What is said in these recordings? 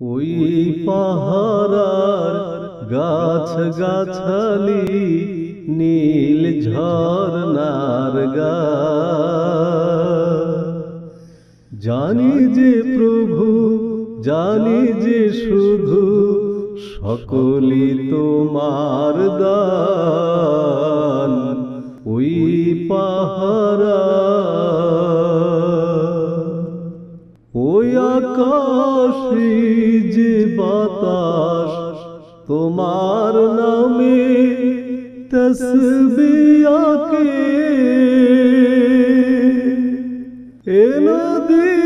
ওই পাহারার গাছ গাছালি নীল ঝর্ণার গা জানি যে প্রভু, জানি যে শুধু সকলি তোমার দান। ওই পাহারা আকাশে যে বাতাস তোমার নামে তসবিয়াকে এ নদী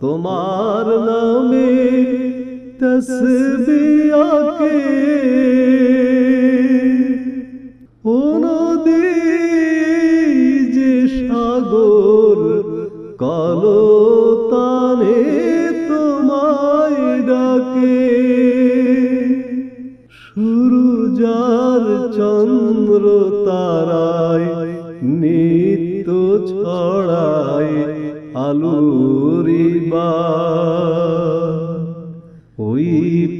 তোমার নামে তসবিয়াকে নদী যে সাগর কলতানে তোমায় ডাকে। সূর্যার চন্দ্র তারায় নিত্য ছড়ায় আলুরি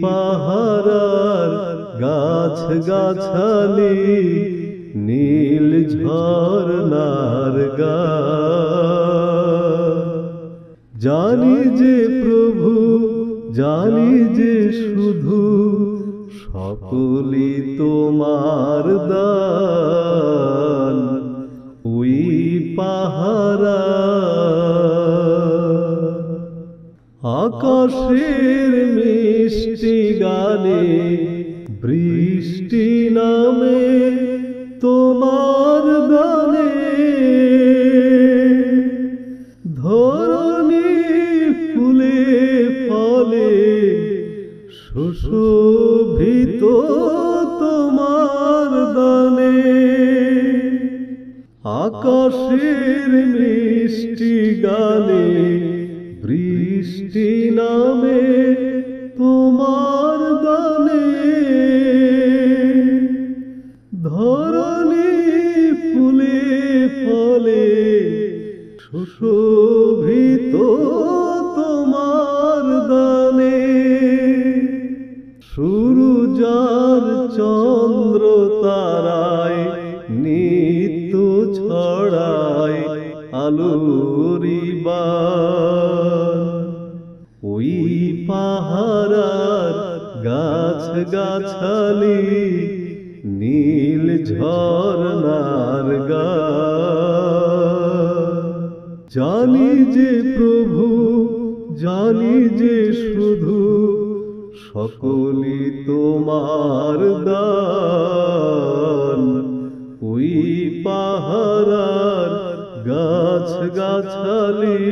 পাহারার গাছ গাছালি নীল ঝর্ণার গা। জানি যে প্রভু, জানি যে শুধু সকলি তোমার দান। ওই পাহারা আকাশের মিষ্টি গানে বৃষ্টি নামে তোমার গানে ধরণী ফুলে ফলে সুশোভিত তোমার দানে আকাশের মিষ্টি গানে বৃষ্টি নামে ফলে সুশোভিত তোমার দানে। সূর্যার চন্দ্র তারায় নিত্য ছড়ায় আলোরি ওই পাহারার গাছ গাছালি নীল ঝর্ণার জানি যে প্রভু জানি যে শুধু সকলি তোমার দান। ওই পাহারার গাছ গাছালি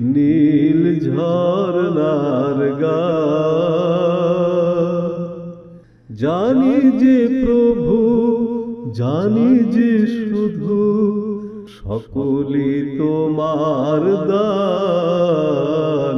নীল ঝর্ণার গা। জানি যে প্রভু জানি যে শুধু সকলি তোমার দান